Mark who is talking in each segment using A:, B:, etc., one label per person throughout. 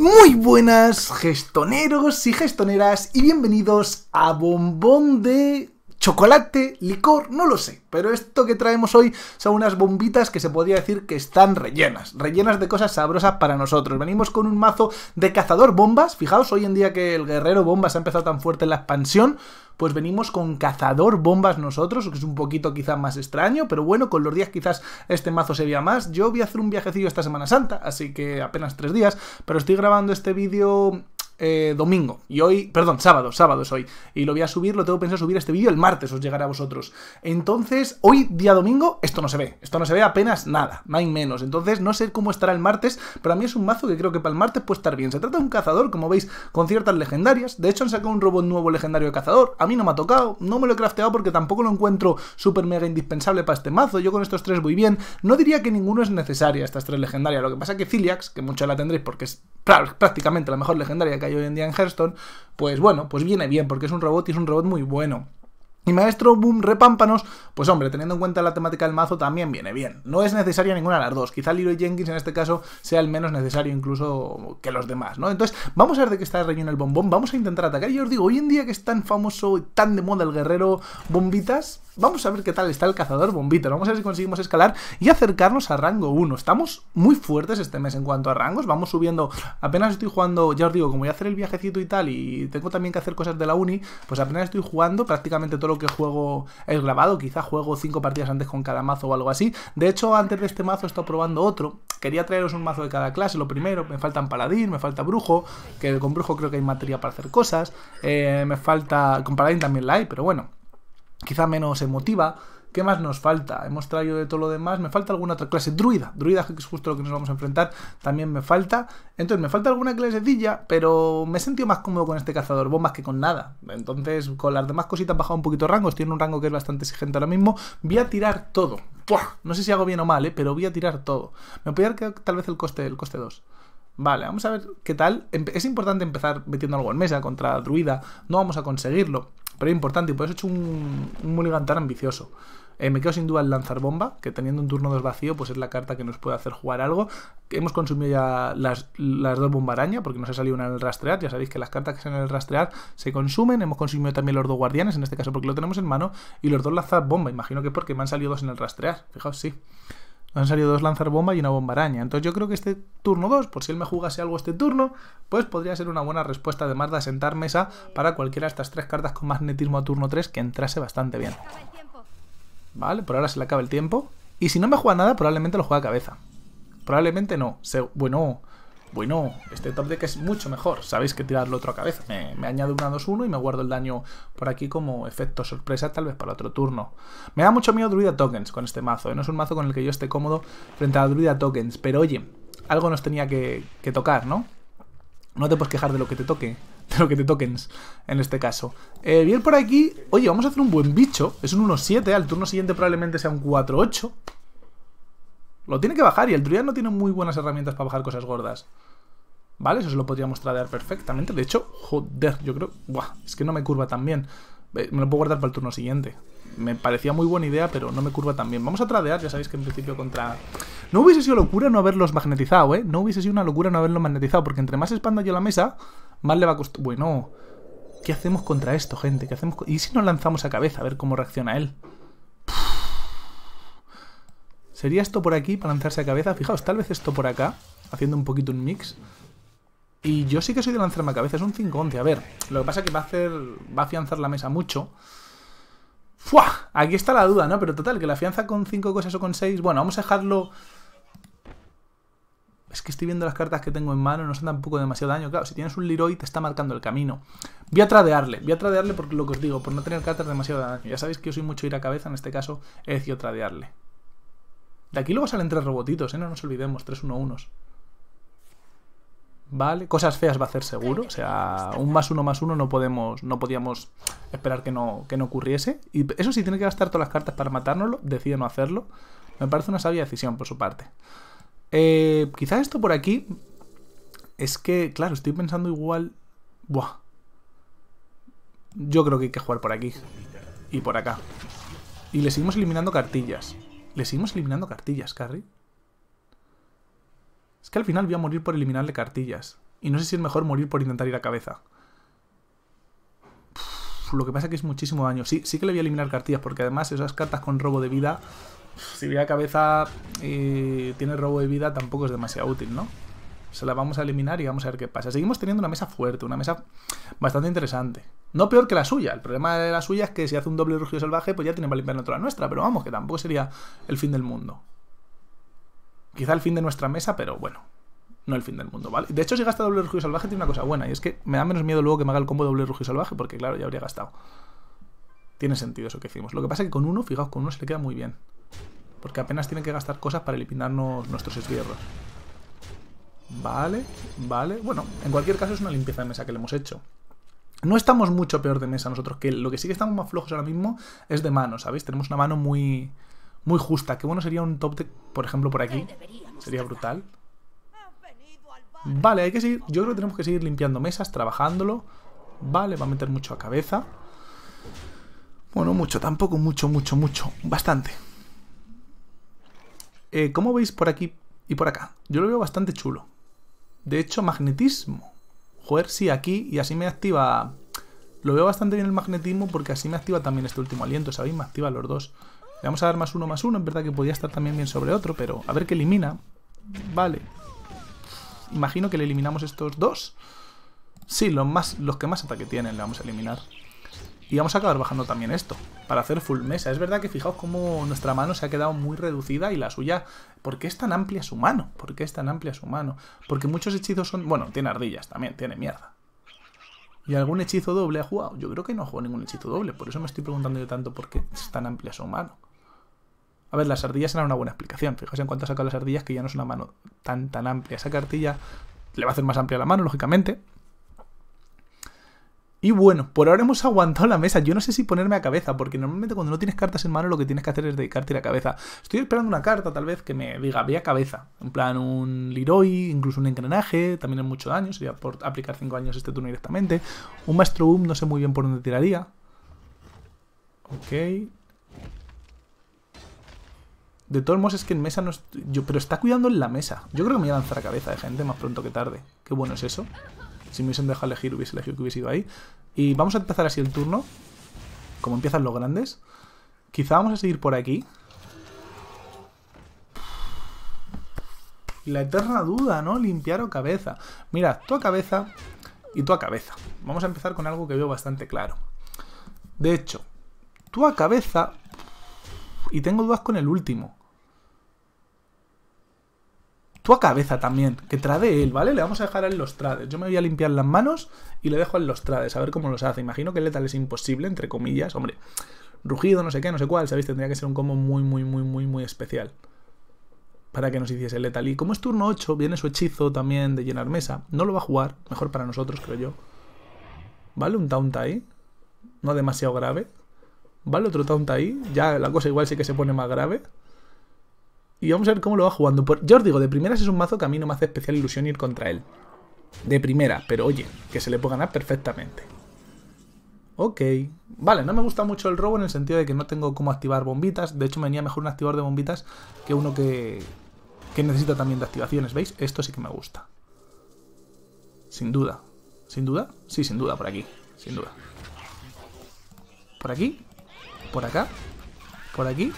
A: Muy buenas gestoneros y gestoneras y bienvenidos a Bombón de chocolate, licor, no lo sé. Pero esto que traemos hoy son unas bombitas que se podría decir que están rellenas. Rellenas de cosas sabrosas para nosotros. Venimos con un mazo de cazador bombas. Fijaos, hoy en día que el guerrero bombas ha empezado tan fuerte en la expansión, pues venimos con cazador bombas nosotros, que es un poquito quizá más extraño, pero bueno, con los días quizás este mazo se vea más. Yo voy a hacer un viajecillo esta Semana Santa, así que apenas tres días, pero estoy grabando este vídeo eh, domingo. Y hoy, perdón, sábado, sábado es hoy. Y lo voy a subir, lo tengo pensado subir este vídeo el martes, os llegará a vosotros. Entonces, hoy, día domingo, esto no se ve. Esto no se ve apenas nada, no hay menos. Entonces, no sé cómo estará el martes, pero a mí es un mazo que creo que para el martes puede estar bien. Se trata de un cazador, como veis, con ciertas legendarias. De hecho, han sacado un robot nuevo legendario de cazador. A mí no me ha tocado, no me lo he crafteado porque tampoco lo encuentro súper mega indispensable para este mazo. Yo con estos tres voy bien. No diría que ninguno es necesaria, estas tres legendarias. Lo que pasa es que Ciliax, que mucho la tendréis porque es prácticamente la mejor legendaria que hay hoy en día en Hearthstone, pues bueno, pues viene bien, porque es un robot y es un robot muy bueno. Y Maestro Boom Repámpanos, pues hombre, teniendo en cuenta la temática del mazo, también viene bien. No es necesaria ninguna de las dos. Quizá Leroy Jenkins en este caso sea el menos necesario incluso que los demás, ¿no? Entonces, vamos a ver de qué está relleno el bombón. Vamos a intentar atacar. Y os digo, hoy en día que es tan famoso y tan de moda el guerrero bombitas, vamos a ver qué tal está el cazador bombita. Vamos a ver si conseguimos escalar y acercarnos a rango 1. Estamos muy fuertes este mes en cuanto a rangos. Vamos subiendo. Apenas estoy jugando, ya os digo, como voy a hacer el viajecito y tal, y tengo también que hacer cosas de la uni, pues apenas estoy jugando. Prácticamente todo lo que juego es grabado. Quizá juego 5 partidas antes con cada mazo o algo así. De hecho, antes de este mazo he estado probando otro. Quería traeros un mazo de cada clase, lo primero. Me faltan paladín, me falta brujo. Que con brujo creo que hay materia para hacer cosas. Eh, me falta. Con paladín también la hay, pero bueno quizá menos emotiva. ¿Qué más nos falta? Hemos traído de todo lo demás. Me falta alguna otra clase. Druida. Druida, que es justo lo que nos vamos a enfrentar, también me falta. Entonces, me falta alguna clasecilla, pero me he sentido más cómodo con este cazador bombas que con nada. Entonces, con las demás cositas he bajado un poquito rango. Estoy en un rango que es bastante exigente ahora mismo. Voy a tirar todo. No sé si hago bien o mal, ¿eh? pero voy a tirar todo. Me voy a dar tal vez el coste, el coste 2. Vale, vamos a ver qué tal. Es importante empezar metiendo algo en mesa contra Druida. No vamos a conseguirlo. Pero es importante, y por eso he hecho un, un mulligan ambicioso. Eh, me quedo sin duda el lanzar bomba, que teniendo un turno 2 vacío, pues es la carta que nos puede hacer jugar algo. Hemos consumido ya las, las dos bombaraña, porque nos ha salido una en el rastrear. Ya sabéis que las cartas que están en el rastrear se consumen. Hemos consumido también los dos guardianes, en este caso porque lo tenemos en mano. Y los dos lanzar bomba, imagino que porque me han salido dos en el rastrear. Fijaos, sí. Han salido dos lanzar bomba y una bomba araña. Entonces yo creo que este turno 2, por si él me jugase algo este turno, pues podría ser una buena respuesta además de asentar mesa para cualquiera de estas tres cartas con magnetismo a turno 3 que entrase bastante bien. Vale, por ahora se le acaba el tiempo. Y si no me juega nada, probablemente lo juega a cabeza. Probablemente no. bueno, bueno, este top deck es mucho mejor. Sabéis que tirarlo otro a cabeza. Me, me añado una 2-1 y me guardo el daño por aquí como efecto sorpresa, tal vez para otro turno. Me da mucho miedo Druida Tokens con este mazo. ¿eh? No es un mazo con el que yo esté cómodo frente a Druida Tokens. Pero oye, algo nos tenía que, tocar, ¿no? No te puedes quejar de lo que te toque. De lo que te tokens, en este caso. Eh, bien por aquí. Oye, vamos a hacer un buen bicho. Es un 1-7. Al turno siguiente probablemente sea un 4-8. Lo tiene que bajar y el druida no tiene muy buenas herramientas para bajar cosas gordas. ¿Vale? Eso se lo podríamos tradear perfectamente. De hecho, joder, yo creo... Buah, es que no me curva tan bien. Me lo puedo guardar para el turno siguiente. Me parecía muy buena idea, pero no me curva tan bien. Vamos a tradear, ya sabéis que en principio contra... No hubiese sido locura no haberlos magnetizado, ¿eh? No hubiese sido una locura no haberlos magnetizado, porque entre más expanda yo la mesa, más le va a costar... Bueno, ¿qué hacemos contra esto, gente? ¿Qué hacemos? ¿Y si nos lanzamos a cabeza a ver cómo reacciona él? ¿Sería esto por aquí para lanzarse a cabeza? Fijaos, tal vez esto por acá, haciendo un poquito un mix. Y yo sí que soy de lanzarme a cabeza, es un 5-11. A ver, lo que pasa es que va a hacer. va a afianzar la mesa mucho. ¡Fua! Aquí está la duda, ¿no? Pero total, que la fianza con 5 cosas o con 6. Bueno, vamos a dejarlo. Es que estoy viendo las cartas que tengo en mano, no son tampoco demasiado daño. Claro, si tienes un Leroy te está marcando el camino. Voy a tradearle, voy a tradearle por lo que os digo, por no tener cartas demasiado daño. Ya sabéis que yo soy mucho ir a cabeza, en este caso he decidido tradearle. De aquí luego salen tres robotitos, ¿eh? No nos olvidemos, tres 1 1 Vale, cosas feas va a hacer seguro. O sea, un más uno más uno no podemos, no podíamos esperar que no, que no ocurriese. Y eso sí, tiene que gastar todas las cartas para matárnoslo. Decide no hacerlo. Me parece una sabia decisión por su parte. Eh, quizá esto por aquí. Es que, claro, estoy pensando igual. Buah. Yo creo que hay que jugar por aquí. Y por acá. Y le seguimos eliminando cartillas. Le seguimos eliminando cartillas, Carrie. Es que al final voy a morir por eliminarle cartillas. Y no sé si es mejor morir por intentar ir a cabeza. lo que pasa es que es muchísimo daño. Sí, sí que le voy a eliminar cartillas, porque además esas cartas con robo de vida, si voy a cabeza y tiene robo de vida, tampoco es demasiado útil, ¿no? Se la vamos a eliminar y vamos a ver qué pasa. Seguimos teniendo una mesa fuerte, una mesa bastante interesante. No peor que la suya. El problema de la suya es que si hace un doble rugio salvaje, pues ya tiene para limpiar otra nuestra. Pero vamos, que tampoco sería el fin del mundo. Quizá el fin de nuestra mesa, pero bueno, no el fin del mundo, ¿vale? De hecho, si gasta doble rugio salvaje, tiene una cosa buena. Y es que me da menos miedo luego que me haga el combo doble rugio salvaje, porque claro, ya habría gastado. Tiene sentido eso que hicimos. Lo que pasa es que con uno, fijaos, con uno se le queda muy bien. Porque apenas tiene que gastar cosas para eliminarnos nuestros esbierros. Vale, vale. Bueno, en cualquier caso es una limpieza de mesa que le hemos hecho. No estamos mucho peor de mesa nosotros, que lo que sí que estamos más flojos ahora mismo es de mano, ¿sabéis? Tenemos una mano muy, muy justa. Qué bueno sería un top de, por ejemplo, por aquí. Sería brutal. Vale, hay que seguir. Yo creo que tenemos que seguir limpiando mesas, trabajándolo. Vale, va a meter mucho a cabeza. Bueno, mucho, tampoco mucho, mucho, mucho. Bastante. Eh, ¿Cómo veis por aquí y por acá? Yo lo veo bastante chulo. De hecho, magnetismo. Joder, sí, aquí y así me activa... Lo veo bastante bien el magnetismo porque así me activa también este último aliento, ¿sabéis? Me activa los dos. Le vamos a dar más uno, más uno. Es verdad que podía estar también bien sobre otro, pero a ver qué elimina. Vale. Imagino que le eliminamos estos dos. Sí, los, más, los que más ataque tienen le vamos a eliminar. Y vamos a acabar bajando también esto, para hacer full mesa. Es verdad que fijaos cómo nuestra mano se ha quedado muy reducida y la suya... ¿Por qué es tan amplia su mano? ¿Por qué es tan amplia su mano? Porque muchos hechizos son... Bueno, tiene ardillas también, tiene mierda. ¿Y algún hechizo doble ha jugado? Yo creo que no ha jugado ningún hechizo doble, por eso me estoy preguntando yo tanto por qué es tan amplia su mano. A ver, las ardillas eran una buena explicación. Fijaos en cuanto ha sacado las ardillas, que ya no es una mano tan, tan amplia. Esa cartilla le va a hacer más amplia la mano, lógicamente. Y bueno, por ahora hemos aguantado la mesa. Yo no sé si ponerme a cabeza, porque normalmente cuando no tienes cartas en mano lo que tienes que hacer es dedicarte a la cabeza. Estoy esperando una carta tal vez que me diga, ve a cabeza. En plan un Leroy, incluso un engranaje, también es mucho daño, sería por aplicar 5 años este turno directamente. Un Maestro Boom, no sé muy bien por dónde tiraría. Ok. De todos modos es que en mesa no... Yo, pero está cuidando en la mesa. Yo creo que me voy a lanzar a cabeza de gente más pronto que tarde. Qué bueno es eso. Si me hubiesen dejado elegir, hubiese elegido que hubiese ido ahí. Y vamos a empezar así el turno. Como empiezan los grandes. Quizá vamos a seguir por aquí. La eterna duda, ¿no? Limpiar o cabeza. Mira, tú a cabeza y tú a cabeza. Vamos a empezar con algo que veo bastante claro. De hecho, tú a cabeza... Y tengo dudas con el último a cabeza también, que trade él, ¿vale? Le vamos a dejar a él los trades. Yo me voy a limpiar las manos y le dejo a él los trades, a ver cómo los hace. Imagino que letal es imposible, entre comillas. Hombre, rugido, no sé qué, no sé cuál, ¿sabéis? Tendría que ser un combo muy, muy, muy, muy, muy especial. Para que nos hiciese letal. Y como es turno 8, viene su hechizo también de llenar mesa. No lo va a jugar, mejor para nosotros, creo yo. ¿Vale? Un taunt ahí. No demasiado grave. ¿Vale? Otro taunt ahí. Ya la cosa igual sí que se pone más grave. Y vamos a ver cómo lo va jugando. Yo os digo, de primeras es un mazo que a mí no me hace especial ilusión ir contra él. De primera, pero oye, que se le puede ganar perfectamente. Ok. Vale, no me gusta mucho el robo en el sentido de que no tengo cómo activar bombitas. De hecho, me venía mejor un activador de bombitas que uno que, que necesita también de activaciones. ¿Veis? Esto sí que me gusta. Sin duda. ¿Sin duda? Sí, sin duda, por aquí. Sin duda. ¿Por aquí? ¿Por acá? ¿Por aquí?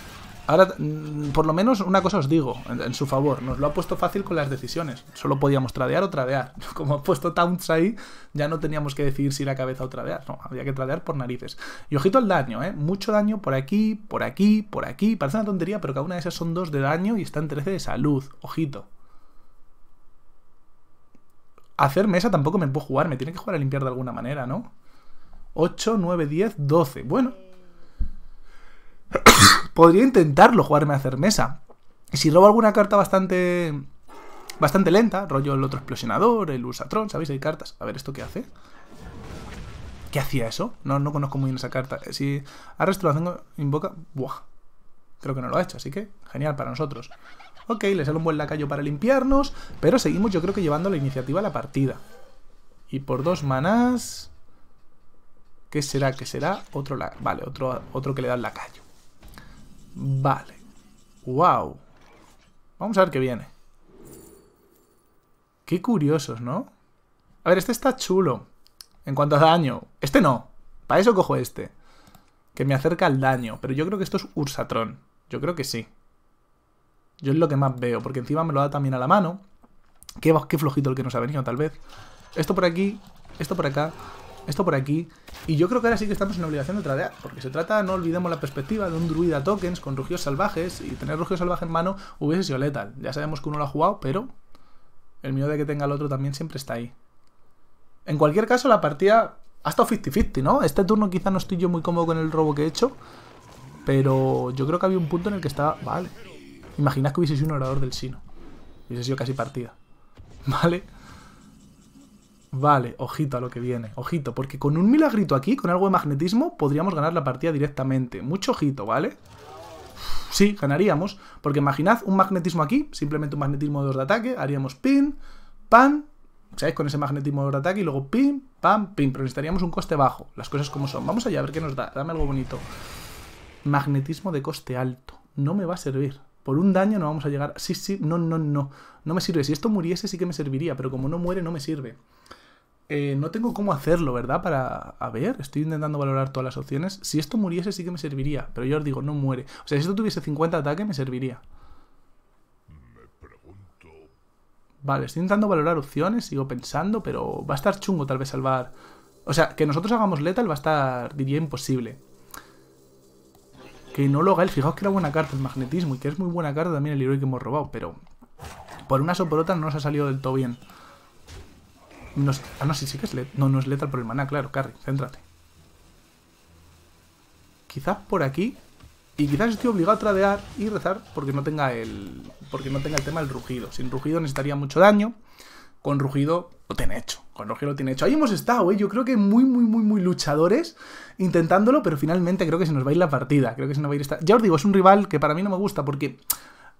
A: Ahora, mm, por lo menos una cosa os digo, en, su favor, nos lo ha puesto fácil con las decisiones. Solo podíamos tradear o tradear. Como ha puesto Taunts ahí, ya no teníamos que decidir si la cabeza o tradear. No, había que tradear por narices. Y ojito al daño, ¿eh? Mucho daño por aquí, por aquí, por aquí. Parece una tontería, pero cada una de esas son dos de daño y está en 13 de salud. Ojito. Hacer mesa tampoco me puedo jugar, me tiene que jugar a limpiar de alguna manera, ¿no? 8, 9, 10, 12. Bueno, podría intentarlo jugarme a hacer mesa. Si robo alguna carta bastante bastante lenta, rollo el otro explosionador, el Usatron, ¿sabéis? Hay cartas. A ver, ¿esto qué hace? ¿Qué hacía eso? No, no conozco muy bien esa carta. Si arresto invoca... Buah. Creo que no lo ha hecho, así que genial para nosotros. Ok, le sale un buen lacayo para limpiarnos, pero seguimos yo creo que llevando la iniciativa a la partida. Y por dos manás... ¿Qué será? ¿Qué será? Otro la... Vale, otro, otro que le da el lacayo. Vale. Wow. Vamos a ver qué viene. Qué curiosos, ¿no? A ver, este está chulo. En cuanto a daño. Este no. Para eso cojo este. Que me acerca al daño. Pero yo creo que esto es Ursatron. Yo creo que sí. Yo es lo que más veo. Porque encima me lo da también a la mano. Qué, qué flojito el que nos ha venido, tal vez. Esto por aquí. Esto por acá. Esto por aquí. Y yo creo que ahora sí que estamos en obligación de tradear. Porque se trata, no olvidemos la perspectiva, de un druida tokens con rugios salvajes. Y tener rugios salvajes en mano hubiese sido letal. Ya sabemos que uno lo ha jugado, pero el miedo de que tenga el otro también siempre está ahí. En cualquier caso, la partida ha estado 50-50, ¿no? Este turno quizá no estoy yo muy cómodo con el robo que he hecho. Pero yo creo que había un punto en el que estaba... Vale. Imaginad que hubiese sido un orador del sino. Hubiese sido casi partida. ¿Vale? Vale, ojito a lo que viene, ojito, porque con un milagrito aquí, con algo de magnetismo, podríamos ganar la partida directamente. Mucho ojito, ¿vale? Sí, ganaríamos, porque imaginad un magnetismo aquí, simplemente un magnetismo de dos de ataque, haríamos pin, pan, ¿sabéis? Con ese magnetismo de ataque y luego pin, pam, pin, pero necesitaríamos un coste bajo, las cosas como son. Vamos allá a ver qué nos da, dame algo bonito. Magnetismo de coste alto, no me va a servir. Por un daño no vamos a llegar... Sí, sí, no, no, no. No me sirve. Si esto muriese sí que me serviría, pero como no muere no me sirve. Eh, no tengo cómo hacerlo, ¿verdad? Para... A ver, estoy intentando valorar todas las opciones. Si esto muriese sí que me serviría, pero yo os digo, no muere. O sea, si esto tuviese 50 ataque me serviría. Vale, estoy intentando valorar opciones, sigo pensando, pero va a estar chungo tal vez salvar... O sea, que nosotros hagamos lethal va a estar, diría, imposible. Que no lo haga él, fijaos que era buena carta el magnetismo y que es muy buena carta también el héroe que hemos robado, pero... Por una o por otra no nos ha salido del todo bien ah, no, sí, sí que es letal. No, no es letal por el maná, claro, Carry, céntrate. Quizás por aquí. Y quizás estoy obligado a tradear y rezar porque no tenga el. Porque no tenga el tema del rugido. Sin rugido necesitaría mucho daño. Con rugido lo tiene hecho. Con rugido lo tiene hecho. Ahí hemos estado, ¿eh? Yo creo que muy, muy, muy, muy luchadores intentándolo, pero finalmente creo que se nos va a ir la partida. Creo que se nos va a ir esta. Ya os digo, es un rival que para mí no me gusta porque.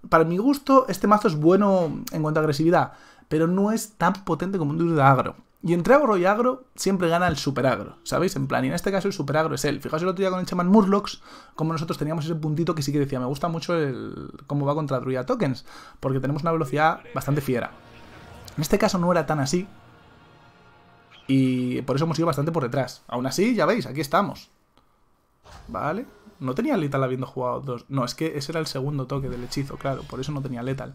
A: Para mi gusto, este mazo es bueno en cuanto a agresividad pero no es tan potente como un druida agro. Y entre agro y agro siempre gana el super agro, ¿sabéis? En plan, y en este caso el super agro es él. Fijaos el otro día con el Chaman Murlocs, como nosotros teníamos ese puntito que sí que decía, me gusta mucho el cómo va contra druida tokens, porque tenemos una velocidad bastante fiera. En este caso no era tan así, y por eso hemos ido bastante por detrás. Aún así, ya veis, aquí estamos. ¿Vale? No tenía letal habiendo jugado dos... No, es que ese era el segundo toque del hechizo, claro, por eso no tenía letal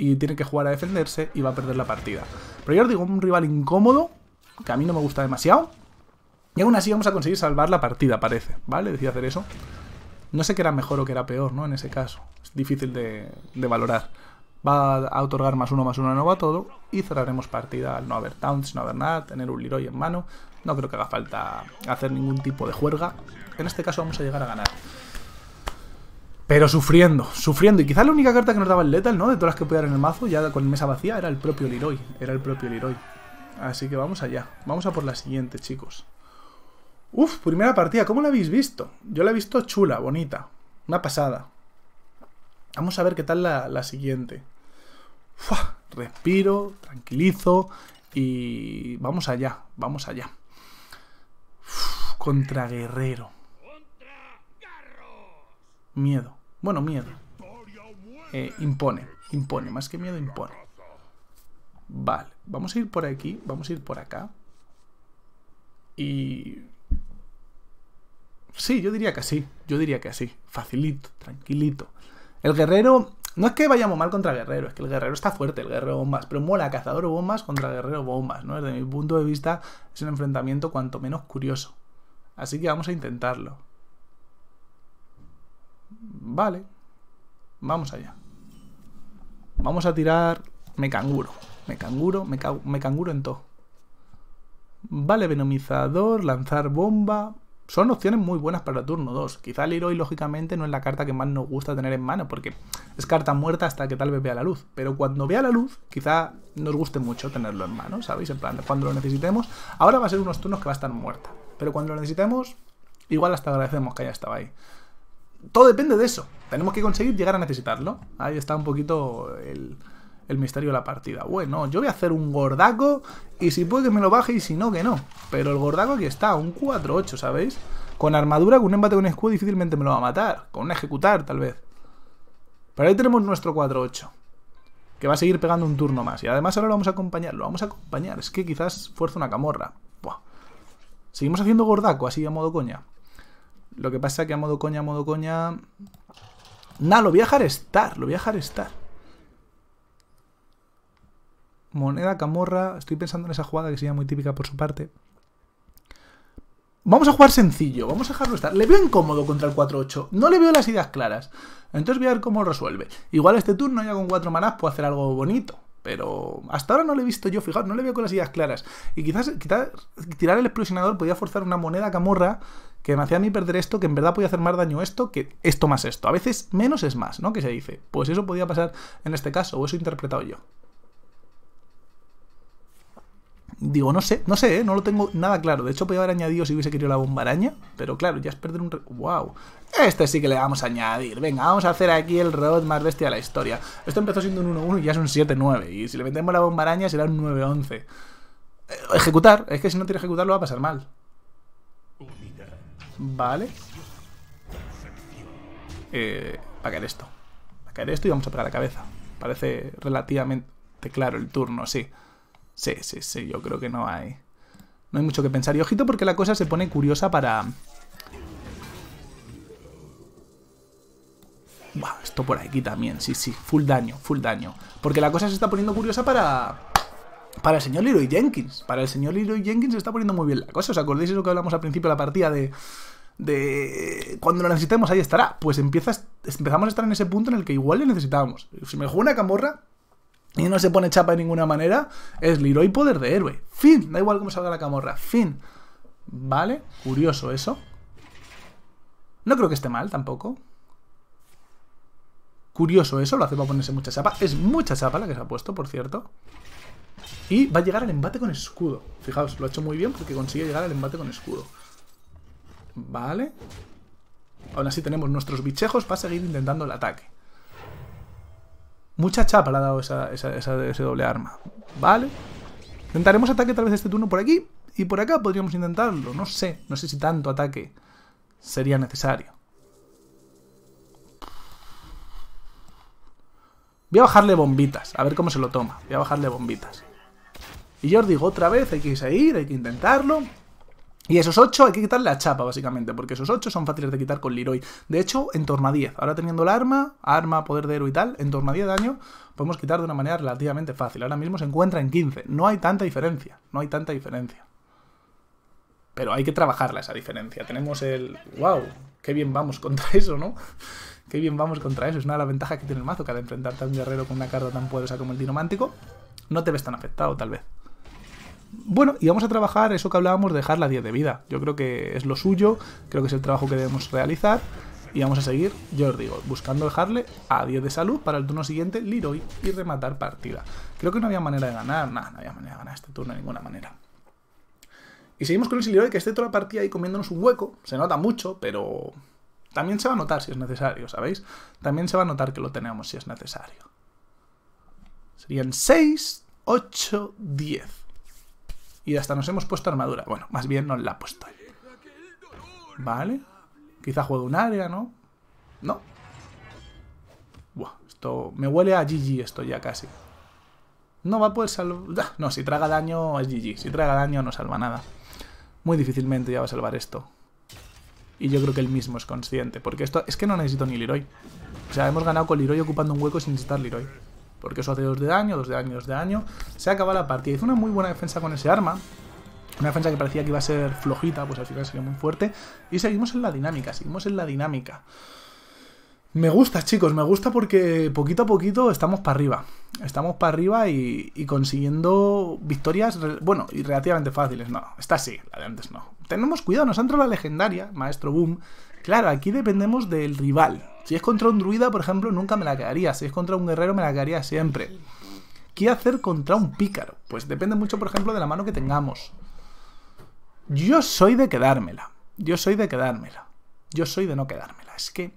A: y tiene que jugar a defenderse y va a perder la partida. Pero yo os digo, un rival incómodo, que a mí no me gusta demasiado, y aún así vamos a conseguir salvar la partida, parece, ¿vale? Decía hacer eso. No sé qué era mejor o qué era peor, ¿no? En ese caso. Es difícil de, valorar. Va a otorgar más uno más uno de nuevo a todo y cerraremos partida al no haber taunts, no haber nada, tener un Leroy en mano. No creo que haga falta hacer ningún tipo de juerga. En este caso vamos a llegar a ganar. Pero sufriendo, sufriendo. Y quizás la única carta que nos daba el Lethal, ¿no? De todas las que podía en el mazo, ya con mesa vacía, era el propio Leroy. Era el propio Leroy. Así que vamos allá. Vamos a por la siguiente, chicos. Uf, primera partida. ¿Cómo la habéis visto? Yo la he visto chula, bonita. Una pasada. Vamos a ver qué tal la, siguiente. respiro, tranquilizo y vamos allá, vamos allá. contra Guerrero. Miedo. Bueno, miedo. Eh, impone, impone, más que miedo, impone. Vale, vamos a ir por aquí, vamos a ir por acá. Y... Sí, yo diría que sí, yo diría que sí. Facilito, tranquilito. El guerrero... No es que vayamos mal contra guerrero, es que el guerrero está fuerte, el guerrero bombas. Pero mola, cazador bombas contra guerrero bombas, ¿no? Desde mi punto de vista es un enfrentamiento cuanto menos curioso. Así que vamos a intentarlo. Vale. Vamos allá. Vamos a tirar... Me canguro. Me canguro, me, me canguro en todo. Vale, venomizador, lanzar bomba... Son opciones muy buenas para turno 2. Quizá el Leroy, lógicamente, no es la carta que más nos gusta tener en mano, porque es carta muerta hasta que tal vez vea la luz. Pero cuando vea la luz, quizá nos guste mucho tenerlo en mano, ¿sabéis? En plan, cuando lo necesitemos. Ahora va a ser unos turnos que va a estar muerta. Pero cuando lo necesitemos, igual hasta agradecemos que haya estado ahí todo depende de eso. Tenemos que conseguir llegar a necesitarlo. Ahí está un poquito el, misterio de la partida. Bueno, yo voy a hacer un gordaco y si puede que me lo baje y si no, que no. Pero el gordaco aquí está, un 4-8, ¿sabéis? Con armadura, con un embate con escudo difícilmente me lo va a matar. Con un ejecutar, tal vez. Pero ahí tenemos nuestro 4-8. que va a seguir pegando un turno más. Y además ahora lo vamos a acompañar, lo vamos a acompañar. Es que quizás fuerza una camorra. Buah. Seguimos haciendo gordaco, así a modo coña. Lo que pasa que a modo coña, a modo coña... Nah, lo voy a dejar estar, lo voy a dejar estar. Moneda, camorra. Estoy pensando en esa jugada que sería muy típica por su parte. Vamos a jugar sencillo, vamos a dejarlo estar. Le veo incómodo contra el 4-8, no le veo las ideas claras. Entonces voy a ver cómo resuelve. Igual este turno ya con 4 manás puedo hacer algo bonito. Pero hasta ahora no le he visto yo, fijaos, no le veo con las ideas claras. Y quizás, tirar el explosionador podía forzar una moneda camorra que me hacía a mí perder esto, que en verdad podía hacer más daño esto que esto más esto. A veces menos es más, ¿no? Que se dice. Pues eso podía pasar en este caso, o eso he interpretado yo. Digo, no sé, no sé, ¿eh? no lo tengo nada claro. De hecho, podría haber añadido si hubiese querido la bombaraña. Pero claro, ya es perder un... ¡Wow! Este sí que le vamos a añadir. Venga, vamos a hacer aquí el robot más bestia de la historia. Esto empezó siendo un 1-1 y ya es un 7-9. Y si le metemos la bombaraña será un 9-11. Eh, ejecutar. Es que si no tiene ejecutar lo va a pasar mal. Vale. Eh, va a caer esto. Va a caer esto y vamos a pegar la cabeza. Parece relativamente claro el turno, sí. Sí, sí, sí, yo creo que no hay... No hay mucho que pensar. Y ojito porque la cosa se pone curiosa para... Buah, esto por aquí también, sí, sí, full daño, full daño. Porque la cosa se está poniendo curiosa para... Para el señor Leroy Jenkins. Para el señor Leroy Jenkins se está poniendo muy bien la cosa. ¿Os acordáis de lo que hablamos al principio de la partida de... De... Cuando lo necesitemos, ahí estará. Pues empiezas, empezamos a estar en ese punto en el que igual le necesitamos. Si me juego una camorra, y no se pone chapa de ninguna manera, es Leroy poder de héroe. Fin, da igual cómo salga la camorra. Fin. ¿Vale? Curioso eso. No creo que esté mal tampoco. Curioso eso, lo hace para ponerse mucha chapa. Es mucha chapa la que se ha puesto, por cierto. Y va a llegar al embate con escudo. Fijaos, lo ha hecho muy bien porque consigue llegar al embate con escudo. Vale. Aún así tenemos nuestros bichejos para seguir intentando el ataque. Mucha chapa le ha dado ese doble arma. Vale. Intentaremos ataque tal vez este turno por aquí. Y por acá podríamos intentarlo. No sé. No sé si tanto ataque sería necesario. Voy a bajarle bombitas. A ver cómo se lo toma. Voy a bajarle bombitas. Y yo os digo otra vez, hay que seguir, hay que intentarlo. Y esos 8 hay que quitarle la chapa, básicamente, porque esos 8 son fáciles de quitar con Leroy. De hecho, en torno a 10. Ahora teniendo el arma, arma, poder de héroe y tal, en torno a 10 de daño, podemos quitar de una manera relativamente fácil. Ahora mismo se encuentra en 15. No hay tanta diferencia, no hay tanta diferencia. Pero hay que trabajarla esa diferencia. Tenemos el... ¡Wow! ¡Qué bien vamos contra eso, ¿no? ¡Qué bien vamos contra eso! Es una de las ventajas que tiene el mazo, que al enfrentarte a un guerrero con una carta tan poderosa como el dinamántico, no te ves tan afectado, tal vez. Bueno, y vamos a trabajar eso que hablábamos de dejar la 10 de vida. Yo creo que es lo suyo, creo que es el trabajo que debemos realizar. Y vamos a seguir, yo os digo, buscando dejarle a 10 de salud para el turno siguiente, Leroy, y rematar partida. Creo que no había manera de ganar, nada, no había manera de ganar este turno de ninguna manera. Y seguimos con el Leroy que esté toda la partida ahí comiéndonos un hueco. Se nota mucho, pero también se va a notar si es necesario, ¿sabéis? También se va a notar que lo tenemos si es necesario. Serían 6, 8, 10. Y hasta nos hemos puesto armadura. Bueno, más bien nos la ha puesto Vale. Quizá juegue un área, ¿no? No. Buah, esto... Me huele a GG esto ya casi. No va a poder salvar... No, si traga daño es GG. Si traga daño no salva nada. Muy difícilmente ya va a salvar esto. Y yo creo que él mismo es consciente. Porque esto... Es que no necesito ni Leroy. O sea, hemos ganado con Leroy ocupando un hueco sin necesitar Leroy. Porque eso hace 2 de daño, 2 de daño, 2 de daño. Se acaba la partida. Hizo una muy buena defensa con ese arma. Una defensa que parecía que iba a ser flojita, pues al final sería muy fuerte. Y seguimos en la dinámica, seguimos en la dinámica. Me gusta, chicos, me gusta porque poquito a poquito estamos para arriba. Estamos para arriba y, y, consiguiendo victorias, bueno, y relativamente fáciles. No, está así, la de antes no. Tenemos cuidado, nos ha entrado la legendaria, Maestro Boom. Claro, aquí dependemos del rival. Si es contra un druida, por ejemplo, nunca me la quedaría. Si es contra un guerrero, me la quedaría siempre. ¿Qué hacer contra un pícaro? Pues depende mucho, por ejemplo, de la mano que tengamos. Yo soy de quedármela. Yo soy de quedármela. Yo soy de no quedármela. Es que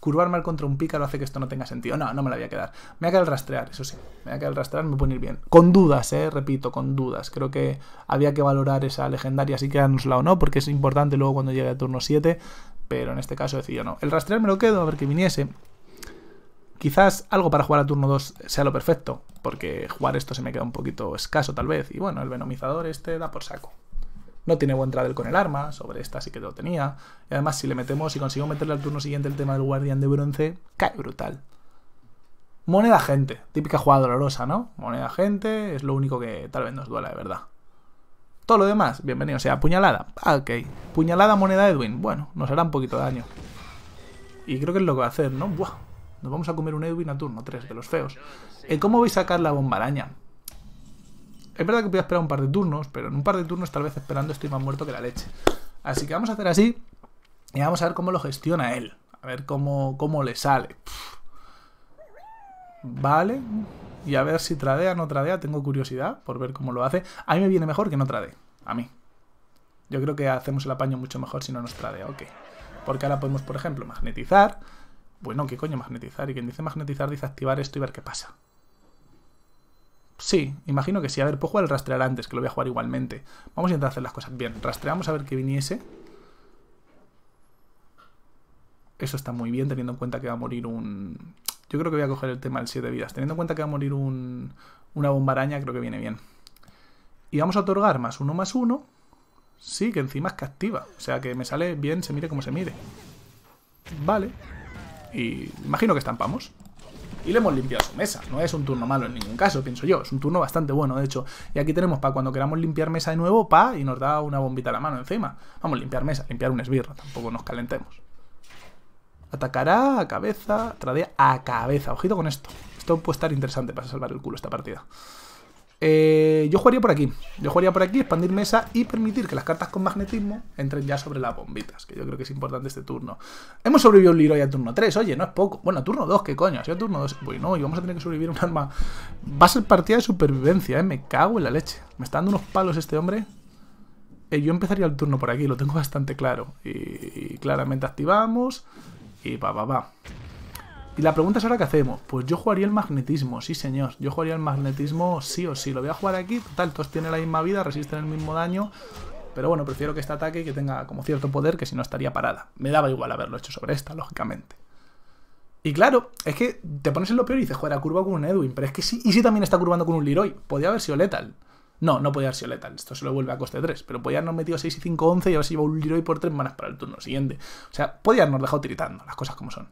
A: curvar mal contra un pícaro hace que esto no tenga sentido. No, no me la voy a quedar. Me voy a quedar rastrear, eso sí. Me voy a quedar rastrear, me puede ir bien. Con dudas, eh, repito, con dudas. Creo que había que valorar esa legendaria, así quedárnosla o no, porque es importante luego cuando llegue el turno 7. Pero en este caso decido no. El rastrear me lo quedo, a ver que viniese. Quizás algo para jugar a turno 2 sea lo perfecto, porque jugar esto se me queda un poquito escaso tal vez. Y bueno, el venomizador este da por saco. No tiene buen travel con el arma, sobre esta sí que lo tenía. Y además si le metemos, si consigo meterle al turno siguiente el tema del guardián de bronce, cae brutal. Moneda gente, típica jugada dolorosa, ¿no? Moneda gente es lo único que tal vez nos duela de verdad. Todo lo demás, bienvenido. O sea, puñalada. Ah, ok. Puñalada, moneda Edwin. Bueno, nos hará un poquito de daño. Y creo que es lo que va a hacer, ¿no? Buah. Nos vamos a comer un Edwin a turno 3, de los feos. Eh, ¿Cómo voy a sacar la bomba araña? Es verdad que voy a esperar un par de turnos, pero en un par de turnos tal vez esperando estoy más muerto que la leche. Así que vamos a hacer así y vamos a ver cómo lo gestiona él. A ver cómo, cómo le sale. Vale. Y a ver si tradea o no tradea. Tengo curiosidad por ver cómo lo hace. A mí me viene mejor que no trade. A mí. Yo creo que hacemos el apaño mucho mejor si no nos tradea. Ok. Porque ahora podemos, por ejemplo, magnetizar. Bueno, ¿qué coño magnetizar? Y quien dice magnetizar dice activar esto y ver qué pasa. Sí, imagino que sí. A ver, puedo jugar el rastrear antes, que lo voy a jugar igualmente. Vamos a intentar hacer las cosas bien. Rastreamos a ver que viniese. Eso está muy bien, teniendo en cuenta que va a morir un... Yo creo que voy a coger el tema del 7 vidas. Teniendo en cuenta que va a morir un... una bomba araña, creo que viene bien. Y vamos a otorgar más uno más uno. Sí, que encima es que. O sea, que me sale bien, se mire como se mire. Vale. Y imagino que estampamos. Y le hemos limpiado su mesa. No es un turno malo en ningún caso, pienso yo. Es un turno bastante bueno, de hecho. Y aquí tenemos para cuando queramos limpiar mesa de nuevo, pa, y nos da una bombita a la mano encima. Vamos, limpiar mesa, limpiar un esbirro. Tampoco nos calentemos. Atacará a cabeza, tradea a cabeza. Ojito con esto. Esto puede estar interesante para salvar el culo esta partida. Eh, yo jugaría por aquí. Yo jugaría por aquí, expandir mesa y permitir que las cartas con magnetismo entren ya sobre las bombitas, que yo creo que es importante este turno. Hemos sobrevivido un Leroy a turno 3, oye, no es poco. Bueno, a turno 2, ¿qué coño? Ha sido turno 2. Bueno, y vamos a tener que sobrevivir un arma. Va a ser partida de supervivencia, ¿eh? Me cago en la leche. Me está dando unos palos este hombre. Eh, yo empezaría el turno por aquí, lo tengo bastante claro. Y, claramente activamos. Y va, va, va. Y la pregunta es ahora qué hacemos. Pues yo jugaría el magnetismo, sí señor. Yo jugaría el magnetismo sí o sí. Lo voy a jugar aquí. Total, todos tienen la misma vida, resisten el mismo daño. Pero bueno, prefiero que este ataque que tenga como cierto poder que si no estaría parada. Me daba igual haberlo hecho sobre esta, lógicamente. Y claro, es que te pones en lo peor y dices, juega curva con un Edwin. Pero es que sí, y si también está curvando con un Leroy. Podría haber sido letal. No, no podía haber sido letal. Esto se lo vuelve a coste 3. Pero podía habernos metido 6 y 5, 11 y haber sido un Leroy por 3 manas para el turno siguiente. O sea, podía habernos dejado tiritando, las cosas como son.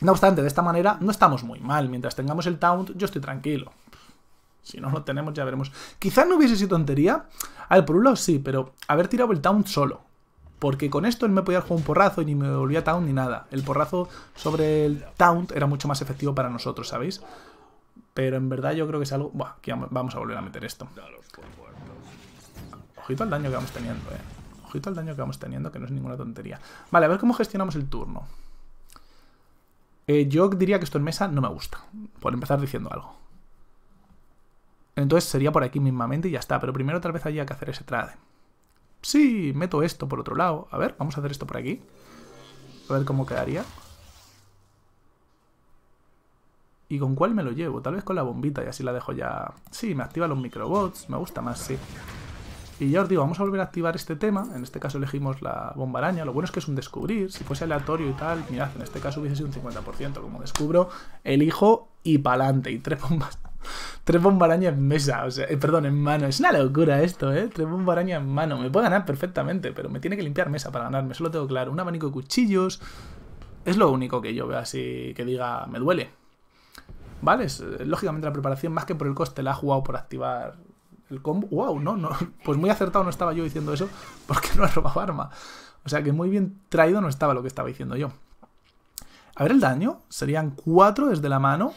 A: No obstante, de esta manera no estamos muy mal. Mientras tengamos el taunt, yo estoy tranquilo. Si no lo tenemos, ya veremos. Quizás no hubiese sido tontería. A ver, por un lado sí, pero haber tirado el taunt solo. Porque con esto él me podía jugar un porrazo y ni me volvía taunt ni nada. El porrazo sobre el taunt era mucho más efectivo para nosotros, ¿sabéis? Pero en verdad yo creo que es algo... Buah, aquí vamos a volver a meter esto. Ojito al daño que vamos teniendo, eh. Ojito al daño que vamos teniendo, que no es ninguna tontería. Vale, a ver cómo gestionamos el turno. Eh, yo diría que esto en mesa no me gusta, por empezar diciendo algo. Entonces sería por aquí mismamente y ya está, pero primero tal vez haya que hacer ese trade. Sí, meto esto por otro lado. A ver, vamos a hacer esto por aquí. A ver cómo quedaría. ¿Y con cuál me lo llevo? Tal vez con la bombita y así la dejo ya... Sí, me activa los microbots, me gusta más, sí. Y ya os digo, vamos a volver a activar este tema. En este caso elegimos la bomba araña. Lo bueno es que es un descubrir. Si fuese aleatorio y tal, mirad, en este caso hubiese sido un 50%. Como descubro, elijo y pa'lante. Y tres bombas. Tres araña en mesa, o sea, eh, perdón, en mano. Es una locura esto, ¿eh? Tres araña en mano. Me puede ganar perfectamente, pero me tiene que limpiar mesa para ganarme. Eso lo tengo claro. Un abanico de cuchillos. Es lo único que yo veo así que diga, me duele. ¿Vale? Eh, lógicamente la preparación, más que por el coste, la ha jugado por activar el combo. ¡Wow! No, no. Pues muy acertado no estaba yo diciendo eso porque no ha robado arma. O sea que muy bien traído no estaba lo que estaba diciendo yo. A ver el daño. Serían 4 desde la mano.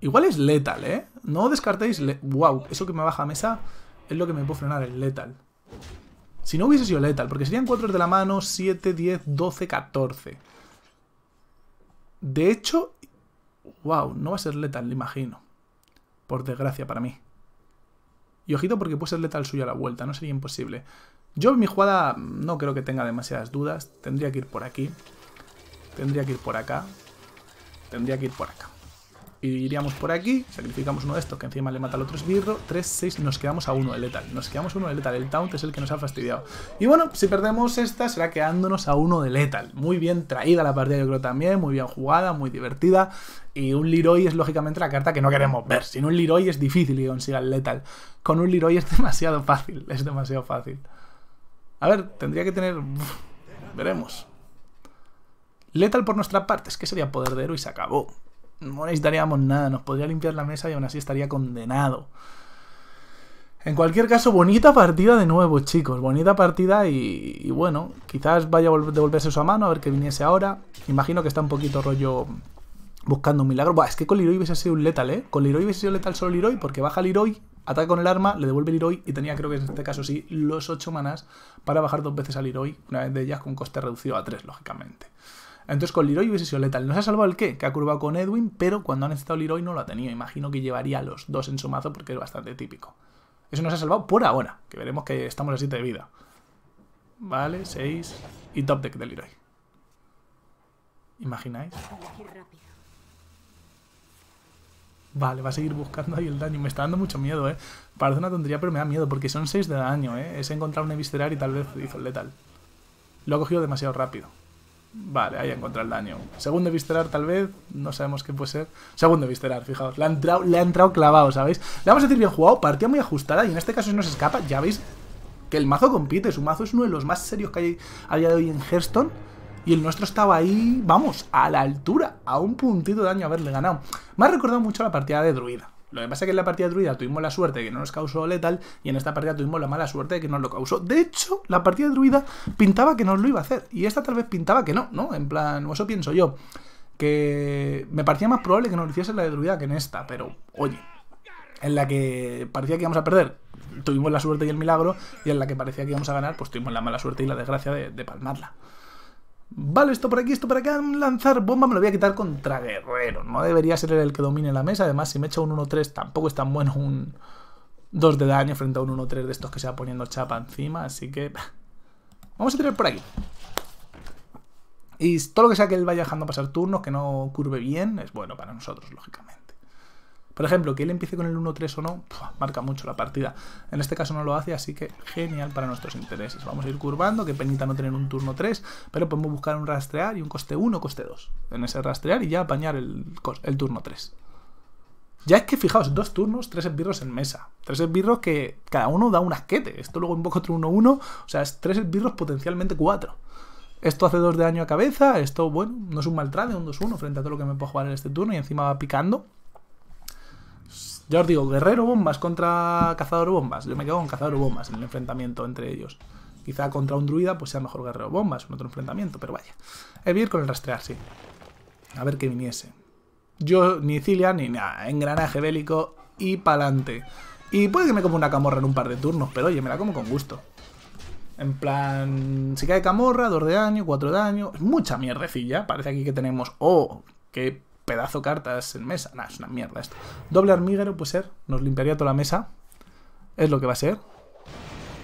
A: Igual es letal, ¿eh? No descartéis... ¡Wow! Eso que me baja a mesa es lo que me puede frenar el letal. Si no hubiese sido letal, porque serían 4 desde la mano, 7, 10, 12, 14. De hecho... ¡Wow! No va a ser letal, le imagino. Por desgracia para mí. Y ojito porque puede ser letal suyo a la vuelta, no sería imposible. Yo mi jugada no creo que tenga demasiadas dudas. Tendría que ir por aquí. Tendría que ir por acá. Tendría que ir por acá. Iríamos por aquí, sacrificamos uno de estos que encima le mata al otro esbirro. 3, 6, nos quedamos a uno de letal. Nos quedamos a uno de letal. El taunt es el que nos ha fastidiado. Y bueno, si perdemos esta, será quedándonos a uno de letal. Muy bien traída la partida, yo creo también. Muy bien jugada, muy divertida. Y un Leroy es lógicamente la carta que no queremos ver. Sin un Leroy es difícil que consiga el letal. Con un Leroy es demasiado fácil. Es demasiado fácil. A ver, tendría que tener... veremos. Letal por nuestra parte, es que sería poder de héroe y se acabó. No necesitaríamos nada, nos podría limpiar la mesa y aún así estaría condenado. En cualquier caso, bonita partida de nuevo, chicos. Bonita partida y, bueno, quizás vaya a devolverse su mano, a ver que viniese ahora. Imagino que está un poquito rollo buscando un milagro. Buah, es que con Leroy hubiese sido un letal, ¿eh? Con Leroy hubiese sido letal solo Leroy, porque baja Leroy, ataca con el arma, le devuelve Leroy y tenía, creo que en este caso sí, los 8 manás para bajar dos veces a Leroy, una vez de ellas con coste reducido a 3, lógicamente. Entonces con Leroy hubiese sido letal. Nos ha salvado el qué, que ha curvado con Edwin, pero cuando ha necesitado Leroy no lo ha tenido. Imagino que llevaría a los dos en su mazo porque es bastante típico. Eso nos ha salvado por ahora, que veremos que estamos a 7 de vida. Vale, 6 y top deck de Leroy. ¿Imagináis? Vale, va a seguir buscando ahí el daño. Me está dando mucho miedo, ¿eh? Parece una tontería, pero me da miedo, porque son 6 de daño, ¿eh? Es encontrar un Eviscerar y tal vez hizo letal. Lo ha cogido demasiado rápido. Vale, ahí encontrado el daño. Segundo Visterar, tal vez. No sabemos qué puede ser. Segundo Visterar, fijaos. Le ha, entrado, le ha entrado clavado, ¿sabéis? Le vamos a decir bien jugado. Partida muy ajustada. Y en este caso, si no se escapa, ya veis que el mazo compite. Su mazo es uno de los más serios que hay a día de hoy en Hearthstone. Y el nuestro estaba ahí, vamos, a la altura. A un puntito de daño haberle ganado. Me ha recordado mucho la partida de Druida. Lo que pasa es que en la partida druida tuvimos la suerte de que no nos causó letal y en esta partida tuvimos la mala suerte de que nos lo causó. De hecho, la partida druida pintaba que nos lo iba a hacer y esta tal vez pintaba que no, ¿no? En plan, eso pienso yo. Que me parecía más probable que nos lo hiciese la de druida que en esta, pero oye, en la que parecía que íbamos a perder, tuvimos la suerte y el milagro, y en la que parecía que íbamos a ganar, pues tuvimos la mala suerte y la desgracia de palmarla. Vale, esto por aquí, esto por acá, lanzar bomba me lo voy a quitar contra Guerrero. No debería ser el que domine la mesa. Además, si me echa un 1-3, tampoco es tan bueno un 2 de daño frente a un 1-3 de estos que se va poniendo chapa encima. Así que vamos a tirar por aquí. Y todo lo que sea que él vaya dejando pasar turnos, que no curve bien, es bueno para nosotros, lógicamente. Por ejemplo, que él empiece con el 1-3 o no, marca mucho la partida. En este caso no lo hace, así que genial para nuestros intereses. Vamos a ir curvando, que penita no tener un turno 3, pero podemos buscar un rastrear y un coste 1, coste 2. En ese rastrear y ya apañar el, turno 3. Ya es que fijaos, dos turnos, tres esbirros en mesa. Tres esbirros que cada uno da un asquete. Esto luego invoca otro 1-1, o sea, es tres esbirros potencialmente 4. Esto hace 2 de daño a cabeza, esto, bueno, no es un mal trade, un 2-1 frente a todo lo que me puedo jugar en este turno y encima va picando. Ya os digo, guerrero bombas contra cazador bombas. Yo me quedo con cazador bombas en el enfrentamiento entre ellos. Quizá contra un druida pues sea mejor guerrero bombas en otro enfrentamiento, pero vaya. Evir con el rastrear, sí. A ver qué viniese. Yo ni Cilia ni nada. Engranaje bélico y pa'lante. Y puede que me como una camorra en un par de turnos, pero oye, me la como con gusto. En plan, si cae camorra, 2 de daño, 4 de daño. Es mucha mierdecilla. Parece aquí que tenemos... Oh, qué pedazo cartas en mesa. Nah, es una mierda esto. Doble armígero puede ser. Nos limpiaría toda la mesa. Es lo que va a ser.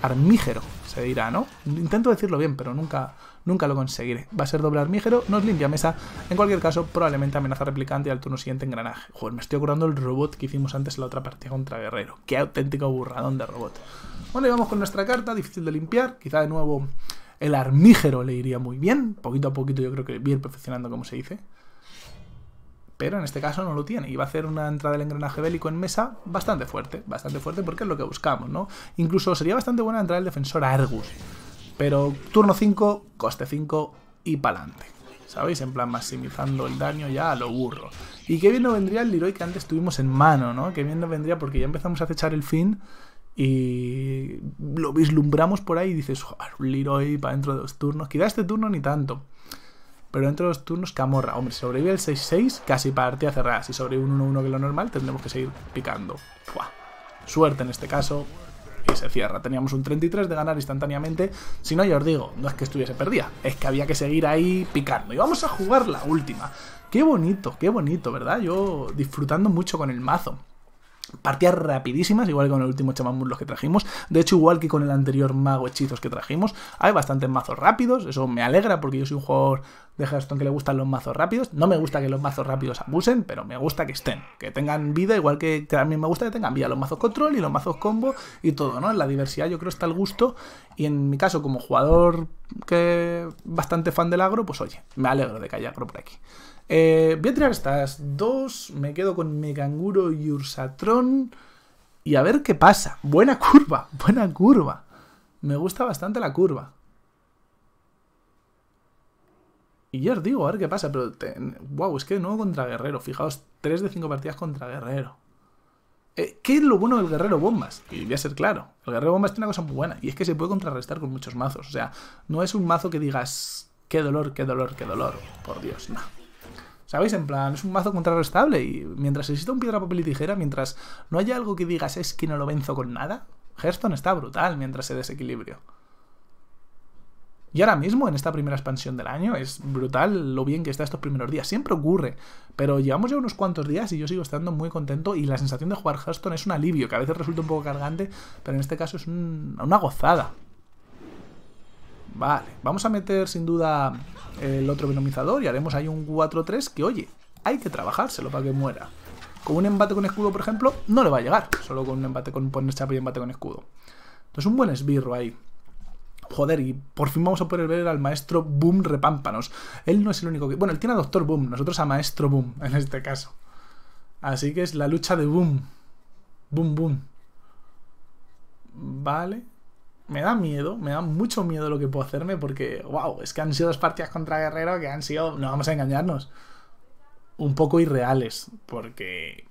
A: Armígero, se dirá, ¿no? Intento decirlo bien, pero nunca, nunca lo conseguiré. Va a ser doble armígero, nos limpia mesa. En cualquier caso, probablemente amenaza replicante y al turno siguiente engranaje. Joder, me estoy acordando el robot que hicimos antes en la otra partida contra Guerrero. Qué auténtico burradón de robot. Bueno, y vamos con nuestra carta, difícil de limpiar. Quizá de nuevo el armígero le iría muy bien. Poquito a poquito yo creo que bien perfeccionando como se dice pero en este caso no lo tiene. Y va a hacer una entrada del engranaje bélico en mesa bastante fuerte, bastante fuerte porque es lo que buscamos, ¿no? Incluso sería bastante buena entrar el defensor Argus. Pero turno 5, coste 5 y pa'lante. ¿Sabéis? En plan maximizando el daño ya a lo burro. Y qué bien nos vendría el Leroy que antes tuvimos en mano, ¿no? Qué bien nos vendría porque ya empezamos a acechar el fin y lo vislumbramos por ahí y dices, Leroy para dentro de dos turnos. Quizá este turno ni tanto. Pero dentro de los turnos, Camorra. Hombre, si sobrevive el 6-6, casi partida cerrada. Si sobrevive un 1-1 que lo normal, tendremos que seguir picando. Suerte en este caso. Y se cierra. Teníamos un 33 de ganar instantáneamente. Si no, ya os digo, no es que estuviese perdida. Es que había que seguir ahí picando. Y vamos a jugar la última. Qué bonito, qué bonito, ¿verdad? Yo disfrutando mucho con el mazo. Partidas rapidísimas, igual que con el último los que trajimos. De hecho, igual que con el anterior mago hechizos que trajimos. Hay bastantes mazos rápidos. Eso me alegra porque yo soy un jugador de Hearthstone que le gustan los mazos rápidos. No me gusta que los mazos rápidos abusen, pero me gusta que estén. Que tengan vida, igual que, a mí me gusta que tengan vida los mazos control y los mazos combo y todo, ¿no? En la diversidad yo creo está el gusto. Y en mi caso, como jugador que bastante fan del agro, pues oye, me alegro de que haya agro por aquí. Eh, voy a tirar estas dos. Me quedo con Meganguro y Ursatron. Y a ver qué pasa. Buena curva, buena curva. Me gusta bastante la curva. Y ya os digo, a ver qué pasa. Pero, wow, es que de nuevo contra Guerrero. Fijaos, 3 de 5 partidas contra Guerrero. Eh, ¿Qué es lo bueno del Guerrero Bombas? Y voy a ser claro. El Guerrero Bombas tiene una cosa muy buena. Y es que se puede contrarrestar con muchos mazos. O sea, no es un mazo que digas, qué dolor, qué dolor, qué dolor. Por Dios, no. ¿Sabéis? En plan, es un mazo contrarrestable y mientras exista un piedra, papel y tijera, mientras no haya algo que digas es que no lo venzo con nada, Hearthstone está brutal mientras se desequilibrio. Y ahora mismo, en esta primera expansión del año, es brutal lo bien que está estos primeros días. Siempre ocurre, pero llevamos ya unos cuantos días y yo sigo estando muy contento y la sensación de jugar Hearthstone es un alivio, que a veces resulta un poco cargante, pero en este caso es una gozada. Vale, vamos a meter sin duda el otro venomizador y haremos ahí un 4-3 que, oye, hay que trabajárselo para que muera. Con un embate con escudo, por ejemplo, no le va a llegar. Solo con un embate con poner chapa y embate con escudo. Entonces un buen esbirro ahí. Joder, y por fin vamos a poder ver al maestro Boom Repámpanos. Él no es el único que... Bueno, él tiene a Doctor Boom, nosotros a Maestro Boom, en este caso. Así que es la lucha de Boom. Boom, boom. Vale me da miedo, me da mucho miedo lo que puedo hacerme porque, wow, es que han sido dos partidas contra Guerrero que han sido, no vamos a engañarnos, un poco irreales. Porque,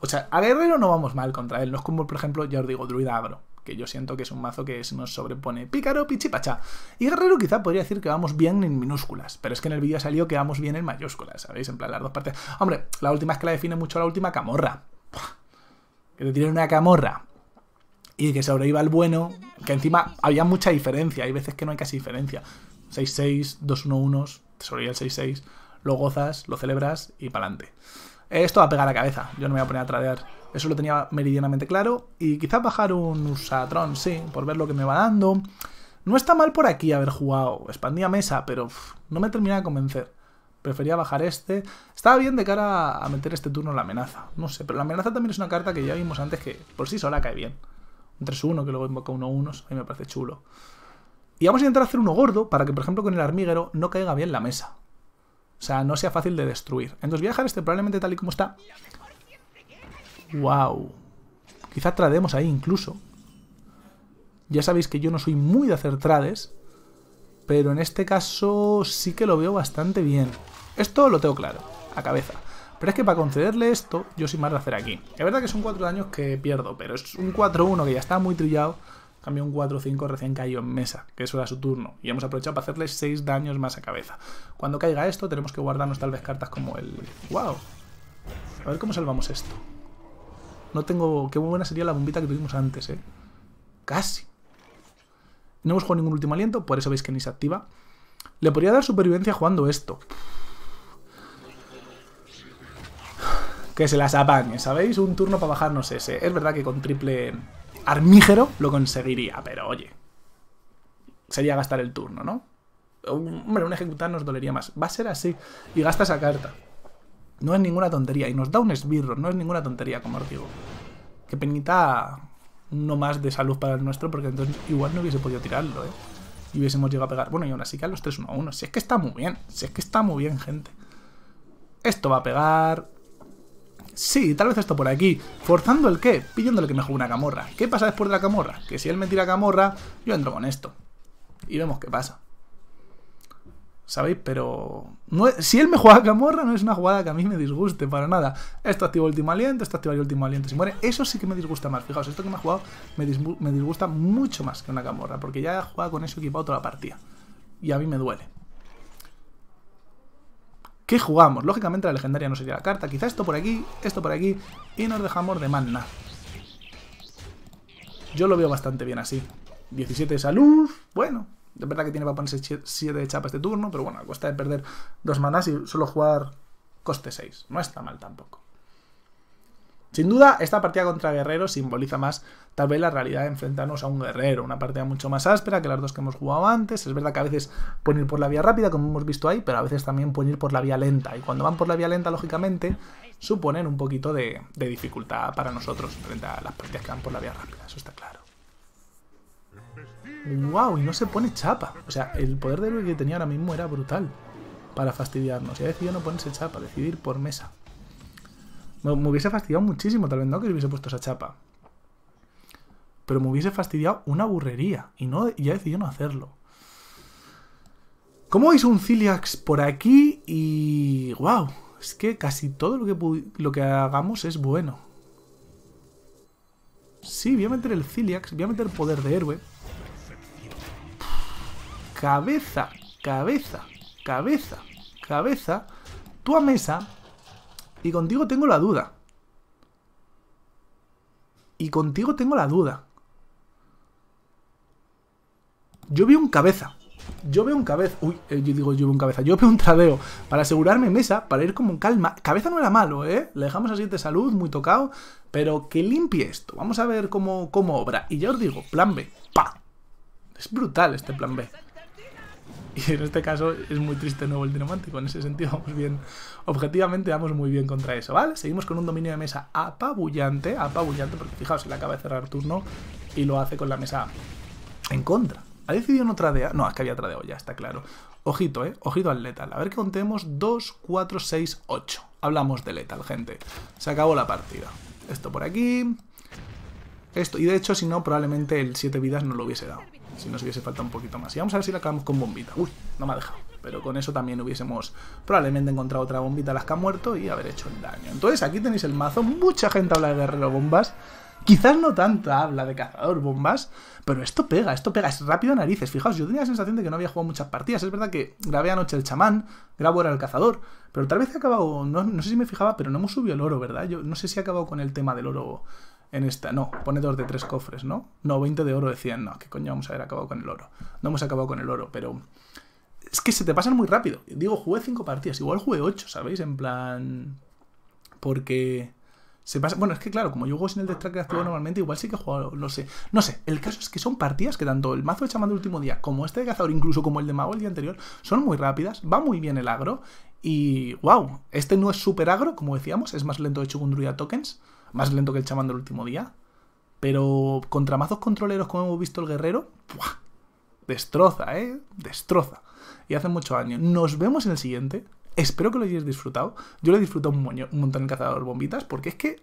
A: o sea, a Guerrero no vamos mal contra él, no es como, por ejemplo, ya os digo, Druida Agro, que yo siento que es un mazo que nos sobrepone pícaro, pichipacha. Y Guerrero quizá podría decir que vamos bien en minúsculas, pero es que en el vídeo salió que vamos bien en mayúsculas, ¿sabéis? En plan, las dos partes. Hombre, la última es que la define mucho la última camorra. Que te tiene una camorra y que sobreviva el bueno, que encima había mucha diferencia, hay veces que no hay casi diferencia. 6-6, 2-1-1, te sobrevive el 6-6, lo gozas, lo celebras y para adelante. Esto va a pegar la cabeza, yo no me voy a poner a tradear. Eso lo tenía meridianamente claro. Y quizás bajar un Usatron, sí, por ver lo que me va dando. No está mal por aquí haber jugado. Expandía mesa, pero no me termina de convencer. Prefería bajar este. Estaba bien de cara a meter este turno la amenaza. No sé, pero la amenaza también es una carta que ya vimos antes que por sí sola cae bien un 3-1, que luego invoca 1-1, a mí me parece chulo. Y vamos a intentar hacer uno gordo para que, por ejemplo, con el armiguero no caiga bien la mesa. O sea, no sea fácil de destruir. Entonces voy a dejar este probablemente tal y como está. ¡Wow! Quizá trademos ahí incluso. Ya sabéis que yo no soy muy de hacer trades. Pero en este caso sí que lo veo bastante bien. Esto lo tengo claro, a cabeza. Pero es que para concederle esto, yo soy más de hacer aquí. Es verdad que son 4 daños que pierdo, pero es un 4-1 que ya está muy trillado. Cambio un 4-5 recién cayó en mesa, que eso era su turno. Y hemos aprovechado para hacerle 6 daños más a cabeza. Cuando caiga esto, tenemos que guardarnos tal vez cartas como el... ¡Wow! A ver cómo salvamos esto. No tengo... Qué buena sería la bombita que tuvimos antes, ¿eh? Casi. No hemos jugado ningún último aliento, por eso veis que ni se activa. Le podría dar supervivencia jugando esto. Que se las apañe, ¿sabéis? Un turno para bajarnos ese. Es verdad que con triple armígero lo conseguiría, pero oye, sería gastar el turno, ¿no? Hombre, un ejecutar nos dolería más. Va a ser así. Y gasta esa carta. No es ninguna tontería. Y nos da un esbirro. No es ninguna tontería, como os digo. Que penita no más de salud para el nuestro, porque entonces igual no hubiese podido tirarlo, ¿eh? Y hubiésemos llegado a pegar. Bueno, y aún así que a los 3-1-1. Si es que está muy bien. Si es que está muy bien, gente. Esto va a pegar. Sí, tal vez esto por aquí. ¿Forzando el qué? Pidiéndole que me juegue una camorra. ¿Qué pasa después de la camorra? Que si él me tira camorra, yo entro con esto. Y vemos qué pasa. ¿Sabéis? Pero... si él me juega camorra, no es una jugada que a mí me disguste para nada. Esto activa último aliento, esto activa el último aliento. Si muere, eso sí que me disgusta más. Fijaos, esto que me ha jugado me, disgusta mucho más que una camorra. Porque ya he jugado con eso equipado toda la partida. Y a mí me duele. ¿Qué jugamos? Lógicamente la legendaria no sería la carta. Quizá esto por aquí, esto por aquí. Y nos dejamos de mana. Yo lo veo bastante bien así. 17 de salud. Bueno, de verdad que tiene para ponerse 7 de chapa este turno. Pero bueno, a costa de perder 2 manas y solo jugar coste 6. No está mal tampoco. Sin duda, esta partida contra guerreros simboliza más tal vez la realidad de enfrentarnos a un guerrero, una partida mucho más áspera que las dos que hemos jugado antes. Es verdad que a veces pueden ir por la vía rápida, como hemos visto ahí, pero a veces también pueden ir por la vía lenta. Y cuando van por la vía lenta, lógicamente, suponen un poquito de, de dificultad para nosotros frente a las partidas que van por la vía rápida, eso está claro. ¡Wow! Y no se pone chapa. O sea, el poder de héroe que tenía ahora mismo era brutal para fastidiarnos. Y ha decidido no ponerse chapa, decidir por mesa. Me, hubiese fastidiado muchísimo, tal vez no que hubiese puesto esa chapa. Pero me hubiese fastidiado una burrería. Y, no, ya decidido no hacerlo. ¿Cómo veis un Ciliax por aquí? Y... ¡Wow! Es que casi todo lo que, lo que hagamos es bueno. Sí, voy a meter el Ciliax, voy a meter poder de héroe. Cabeza, cabeza, cabeza, cabeza. Tú a mesa. Y contigo tengo la duda. Y contigo tengo la duda. Yo vi un cabeza. Yo veo un cabeza. Uy, eh, yo digo, yo veo un cabeza. Yo veo un tradeo para asegurarme mesa, para ir como en calma. Cabeza no era malo, ¿eh? Le dejamos así de salud, muy tocado. Pero que limpie esto. Vamos a ver cómo, cómo obra. Y ya os digo, plan B. ¡Pa! Es brutal este plan B. Y en este caso es muy triste nuevo el dinomántico. En ese sentido vamos bien. Objetivamente vamos muy bien contra eso, ¿vale? Seguimos con un dominio de mesa apabullante. Apabullante, porque fijaos, le acaba de cerrar turno y lo hace con la mesa en contra. ¿Ha decidido no tradear? No, es que había tradeado ya, está claro. Ojito, ¿eh? Ojito al letal. A ver que contemos 2, 4, 6, 8. Hablamos de letal, gente. Se acabó la partida. Esto por aquí. Esto. Y de hecho, si no, probablemente el 7 vidas no lo hubiese dado. Si nos hubiese faltado un poquito más. Y vamos a ver si la acabamos con bombita. Uy, no me ha dejado. Pero con eso también hubiésemos probablemente encontrado otra bombita a las que ha muerto y haber hecho el daño. Entonces aquí tenéis el mazo. Mucha gente habla de guerrero bombas. Quizás no tanta habla de cazador bombas, pero esto pega, esto pega, es rápido a narices. Fijaos, yo tenía la sensación de que no había jugado muchas partidas. Es verdad que grabé anoche el chamán, grabo ahora el cazador, pero tal vez he acabado, no, no sé si me fijaba, pero no hemos subido el oro, ¿verdad? Yo no sé si he acabado con el tema del oro en esta. No, pone dos de tres cofres, ¿no? No, 20 de oro de 100, no, ¿qué coño vamos a haber acabado con el oro? No hemos acabado con el oro, pero... Es que se te pasan muy rápido. Digo, jugué cinco partidas, igual jugué ocho, ¿sabéis? En plan... Porque... Se pasa... Bueno, es que claro, como yo juego sin el destrack activo normalmente, igual sí que he jugado, no sé. No sé, el caso es que son partidas que tanto el mazo de chamán del último día, como este de cazador, incluso como el de mago el día anterior, son muy rápidas, va muy bien el agro. Y wow, este no es súper agro, como decíamos, es más lento de hecho que un druida tokens, más lento que el chamán del último día. Pero contra mazos controleros, como hemos visto el guerrero, ¡buah! destroza, ¿eh? Destroza. Y hace mucho años. Nos vemos en el siguiente. Espero que lo hayáis disfrutado. Yo lo he disfrutado un, moño, un montón en Cazador Bombitas porque es que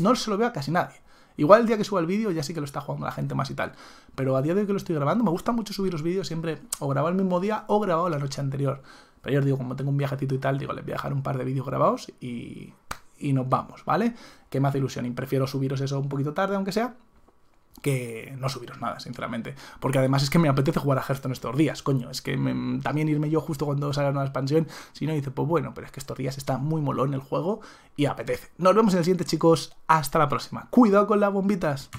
A: no se lo veo a casi nadie. Igual el día que suba el vídeo ya sí que lo está jugando la gente más y tal. Pero a día de hoy que lo estoy grabando, me gusta mucho subir los vídeos siempre o grabado el mismo día o grabado la noche anterior. Yo os digo, como tengo un viajecito y tal, digo, les voy a dejar un par de vídeos grabados y, y nos vamos, ¿vale? Que me hace ilusión y prefiero subiros eso un poquito tarde, aunque sea, que no subiros nada, sinceramente. Porque además es que me apetece jugar a Hearthstone estos días, coño. Es que también irme yo justo cuando salga una expansión, si no, dice, pues bueno, pero es que estos días está muy molón el juego y apetece. Nos vemos en el siguiente, chicos. Hasta la próxima. Cuidado con las bombitas.